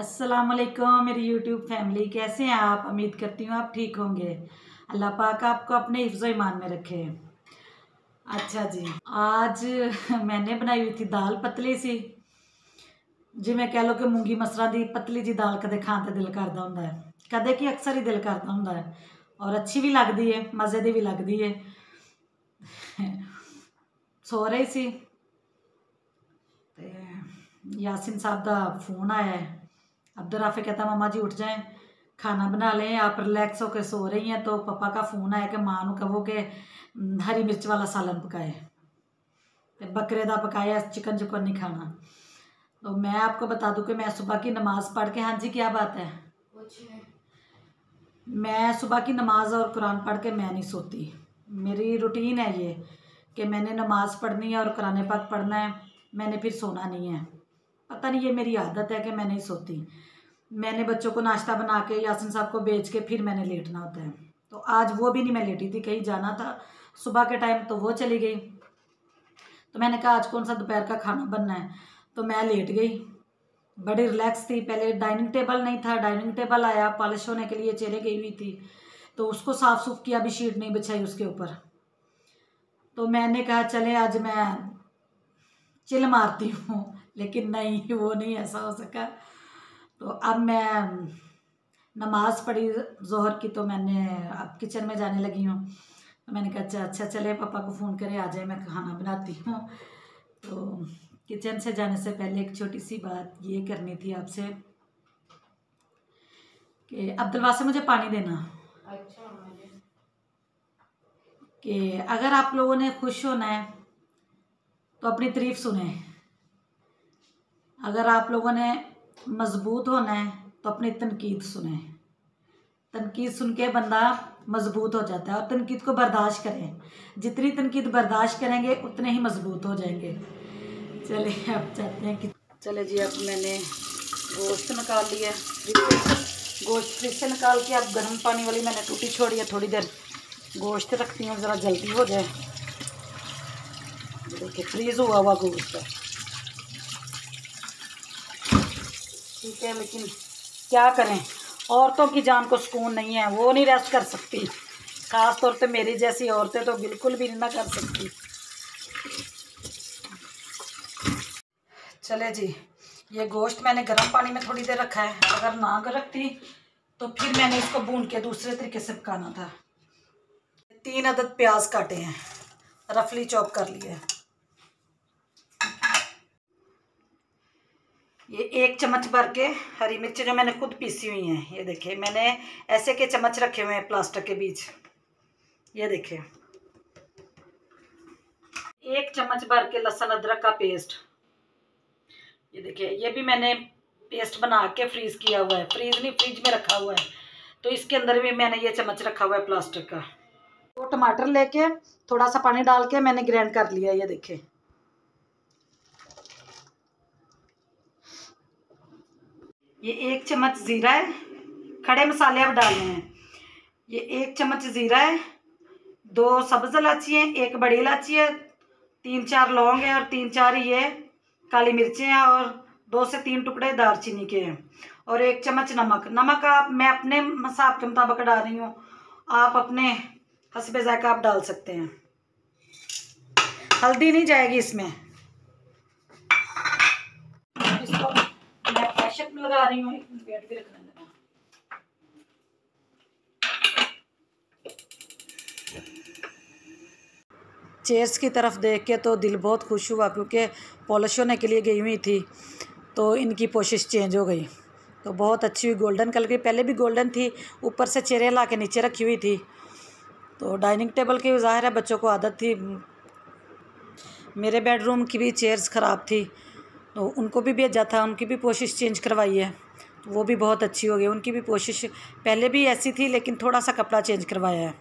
अस्सलाम वालेकुम मेरी यूट्यूब फैमिली कैसे हैं आप? उम्मीद करती हूँ आप ठीक होंगे। अल्लाह पाक आपको अपने हिफ्ज़ ईमान में रखे। अच्छा जी, आज मैंने बनाई हुई थी दाल पतली सी। जिमें कह लो कि मूँगी मसरा की पतली जी दाल कदे खाने का दिल करता होंगे कदे कि अक्सर ही दिल करता होंगे और अच्छी भी लगती है, मज़े की भी लगती है। सो रही सी। यासिन साहब का फ़ोन आया है। अब्दुल राफे कहता मामा जी उठ जाएँ। खाना बना लें आप रिलैक्स होकर सो रही हैं तो पापा का फ़ोन आया कि माँ को कहो कि हरी मिर्च वाला सालन पकाए। तो बकरे का पकाया चिकन चुकन नहीं खाना। तो मैं आपको बता दूँ कि मैं सुबह की नमाज़ पढ़ के हाँ जी क्या बात है? मैं सुबह की नमाज़ और कुरान पढ़ के मैं नहीं सोती। मेरी रूटीन है ये कि मैंने नमाज़ पढ़नी है और कुरान पाक पढ़ना है मैंने फिर सोना नहीं है। पता नहीं, ये मेरी आदत है कि मैं नहीं सोती। मैंने बच्चों को नाश्ता बना के, यासिन साहब को बेच के फिर मैंने लेटना होता है। तो आज वो भी नहीं मैं लेटी थी, कहीं जाना था। सुबह के टाइम तो वो चली गई। तो मैंने कहा, आज कौन सा दोपहर का खाना बनना है? तो मैं लेट गई। बड़ी रिलैक्स थी। पहले डाइनिंग टेबल नहीं था। डाइनिंग टेबल आया पॉलिश होने के लिए चेहरे गई हुई थी। तो उसको साफ़ सुफ किया अभी शीट नहीं बिछाई उसके ऊपर। तो मैंने कहा, चले, आज मैं चिल मारती हूँ लेकिन नहीं वो नहीं ऐसा हो सका। तो अब मैं नमाज़ पढ़ी जोहर की तो मैंने अब किचन में जाने लगी हूँ। तो मैंने कहा अच्छा अच्छा चले पापा को फ़ोन करें आ जाए मैं खाना बनाती हूँ। तो किचन से जाने से पहले एक छोटी सी बात ये करनी थी आपसे कि अब्दुलवा से मुझे पानी देना। अच्छा कि अगर आप लोगों ने खुश होना है तो अपनी तारीफ़ सुने। अगर आप लोगों ने मज़बूत होना है तो अपनी तनकीद सुने। तनकीद सुन के बंदा मज़बूत हो जाता है और तनकीद को बर्दाश्त करें। जितनी तनकीद बर्दाश्त करेंगे, उतने ही मज़बूत हो जाएँगे। चले, अब चाहते हैं कि चले जी, अब मैंने गोश्त निकाल लिया गोश्त फ्रिज से निकाल के अब गर्म पानी वाली मैंने टूटी छोड़ी है थोड़ी देर। गोश्त रखती हूँ, ज़रा जल्दी हो जाए। देखिए फ्रीज़ हुआ हुआ गोश्त है ठीक है, लेकिन क्या करें? औरतों की जान को सुकून नहीं है, वो नहीं रेस्ट कर सकती। ख़ास तौर पे मेरी जैसी औरतें तो बिल्कुल भी ना कर सकती। चले जी, ये गोश्त मैंने गर्म पानी में थोड़ी देर रखा है। अगर ना रखती तो फिर मैंने इसको भून के दूसरे तरीके से पकाना था। तीन अदद प्याज काटे हैं। रफली चॉप कर लिए। ये एक चम्मच भर के हरी मिर्ची जो मैंने खुद पीसी हुई हैं, ये देखिए। मैंने ऐसे के चम्मच रखे हुए हैं प्लास्टिक के बीच। ये देखिए। एक चम्मच भर के लहसुन अदरक का पेस्ट। ये देखिए, ये भी मैंने पेस्ट बना के फ्रीज़ किया हुआ है। फ्रीज नहीं, फ्रिज में रखा हुआ है। तो इसके अंदर भी मैंने ये चम्मच रखा हुआ है प्लास्टिक का। तो टमाटर लेके थोड़ा सा पानी डाल के मैंने ग्राइंड कर लिया ये देखिए। ये एक चम्मच ज़ीरा है, खड़े मसाले अब डालने हैं। ये एक चम्मच ज़ीरा है, दो सब्ज़ इलाची है, एक बड़ी इलायची है, तीन चार लौंग है और तीन चार ये काली मिर्चें हैं और दो से तीन टुकड़े दालचीनी के हैं और एक चम्मच नमक। नमक आप, मैं अपने मसाब के मुताबिक डाल रही हूँ। आप अपने हसब जायका आप डाल सकते हैं। हल्दी नहीं जाएगी इसमें इसको में लगा रही हूँ चेयर्स की तरफ़ देख के तो दिल बहुत खुश हुआ, क्योंकि पॉलिश होने के लिए गई हुई थी तो इनकी पोशिश चेंज हो गई। तो बहुत अच्छी हुई गोल्डन कलर की, पहले भी गोल्डन थी, ऊपर से चेहरे ला के नीचे रखी हुई थी। तो डाइनिंग टेबल की ज़ाहिर है, बच्चों को आदत थी। मेरे बेडरूम की भी चेयर्स ख़राब थी। तो उनको भी भेजा था, उनकी भी कोशिश चेंज करवाई है। तो वो भी बहुत अच्छी हो गई, उनकी भी कोशिश पहले भी ऐसी थी, लेकिन थोड़ा सा कपड़ा चेंज करवाया है।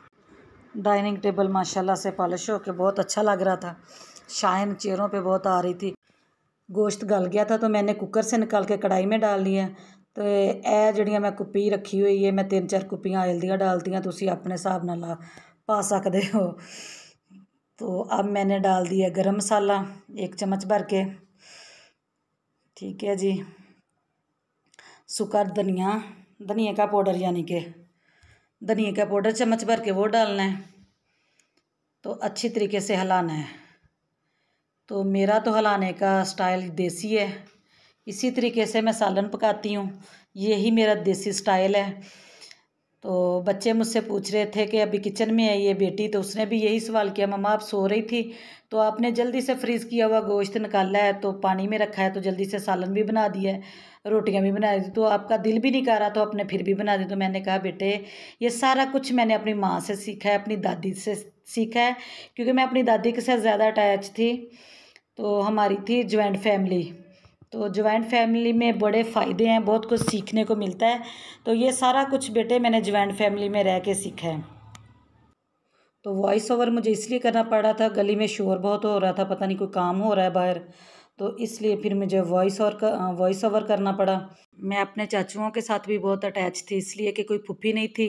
डाइनिंग टेबल माशाल्लाह से पॉलिश होकर बहुत अच्छा लग रहा था। शाइन चेयरों पे बहुत आ रही थी। गोश्त गल गया था तो मैंने कुकर से निकाल के कढ़ाई में डाल लिया तो यह जड़ियाँ मैं कुपी रखी हुई है, मैं तीन चार कुप्पियाँ आयल दियाँ डालती हूँ तुम अपने हिसाब न ला पा सकते हो। तो अब मैंने डाल दिया गर्म मसाला, एक चम्मच भर के। ठीक है जी। सूखा धनिया धनिया का पाउडर यानी के, धनिया का पाउडर चम्मच भर के वो डालना है तो अच्छी तरीके से हलाना है। तो मेरा तो हलाने का स्टाइल देसी है, इसी तरीके से मैं सालन पकाती हूँ यही मेरा देसी स्टाइल है। तो बच्चे मुझसे पूछ रहे थे कि अभी किचन में आई है बेटी तो उसने भी यही सवाल किया, मम्मा, आप सो रही थी तो आपने जल्दी से फ्रीज़ किया हुआ गोश्त निकाला है तो पानी में रखा है तो जल्दी से सालन भी बना दिया है, रोटियाँ भी बना दी तो आपका दिल भी नहीं कर रहा तो आपने फिर भी बना दी। तो मैंने कहा, बेटे, ये सारा कुछ मैंने अपनी माँ से सीखा है, अपनी दादी से सीखा है, क्योंकि मैं अपनी दादी के साथ ज़्यादा अटैच थी तो हमारी थी ज्वाइंट फैमिली। तो ज्वाइंट फैमिली में बड़े फ़ायदे हैं, बहुत कुछ सीखने को मिलता है। तो ये सारा कुछ बेटे मैंने ज्वाइंट फैमिली में रह के सीखा है। तो वॉइस ओवर मुझे इसलिए करना पड़ा था, गली में शोर बहुत हो रहा था, पता नहीं कोई काम हो रहा है बाहर। तो इसलिए फिर मुझे वॉइस का वॉइस ओवर करना पड़ा। मैं अपने चाचुओं के साथ भी बहुत अटैच थी, इसलिए कि कोई पुप्पी नहीं थी।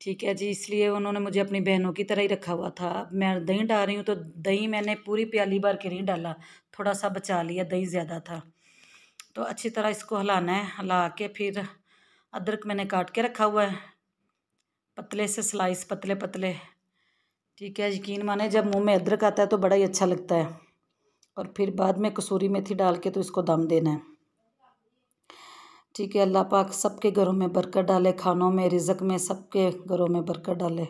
ठीक है जी, इसलिए उन्होंने मुझे अपनी बहनों की तरह ही रखा हुआ था। मैं दही डाल रही हूँ तो दही मैंने पूरी प्याली भर के नहीं डाला थोड़ा सा बचा लिया, दही ज़्यादा था। तो अच्छी तरह इसको हिलाना है, हिला के फिर अदरक मैंने काट के रखा हुआ है। पतले से स्लाइस पतले पतले ठीक है, यकीन माने जब मुँह में अदरक आता है तो बड़ा ही अच्छा लगता है। और फिर बाद में कसूरी मेथी डाल के तो इसको दम देना है। ठीक है, अल्लाह पाक सबके घरों में बरकत डाले, खानों में, रिज़क में सबके घरों में बरकत डाले।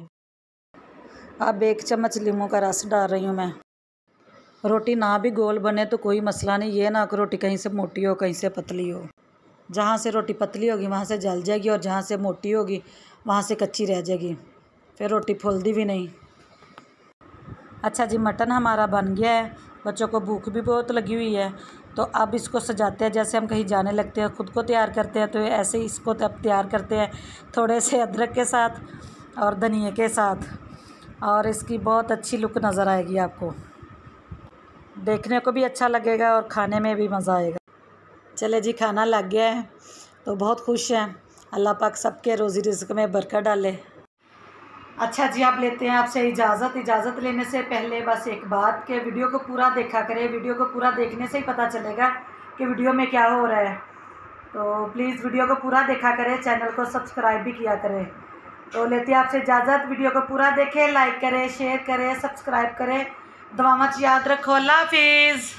अब एक चम्मच लीमू का रस डाल रही हूँ मैं। रोटी ना भी गोल बने तो कोई मसला नहीं, ये ना कि रोटी कहीं से मोटी हो, कहीं से पतली हो। जहाँ से रोटी पतली होगी, वहाँ से जल जाएगी और जहाँ से मोटी होगी, वहाँ से कच्ची रह जाएगी। फिर रोटी फूलती भी नहीं। अच्छा जी, मटन हमारा बन गया है। बच्चों को भूख भी बहुत लगी हुई है। तो अब इसको सजाते हैं, जैसे हम कहीं जाने लगते हैं, ख़ुद को तैयार करते हैं तो ऐसे ही इसको तब तैयार करते हैं, थोड़े से अदरक के साथ और धनिए के साथ। और इसकी बहुत अच्छी लुक नज़र आएगी आपको। देखने को भी अच्छा लगेगा और खाने में भी मज़ा आएगा। चले जी, खाना लग गया है तो बहुत खुश हैं। अल्लाह पाक सबके रोज़ी रिज्क में बरकत डाले। अच्छा जी, आप लेते हैं आपसे इजाज़त। इजाज़त लेने से पहले बस एक बात कि वीडियो को पूरा देखा करें। वीडियो को पूरा देखने से ही पता चलेगा कि वीडियो में क्या हो रहा है। तो प्लीज़ वीडियो को पूरा देखा करें, चैनल को सब्सक्राइब भी किया करें। तो लेते हैं आपसे इजाज़त। वीडियो को पूरा देखें, लाइक करें, शेयर करें, सब्सक्राइब करें। दुआ याद रखो। अल्लाह हाफिज़।